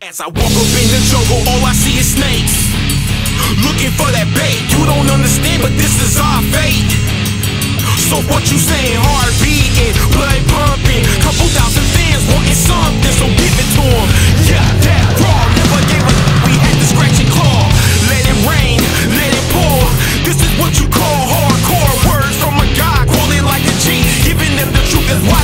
As I walk up in the jungle, all I see is snakes. Looking for that bait, you don't understand, but this is our fate. So what you saying? Heart beating, blood pumping, couple thousand fans wanting something, so give it to them. Yeah, that raw, never gave a we had to scratch and claw. Let it rain, let it pour. This is what you call hardcore words oh from a guy, calling like a G, giving them the truth. is why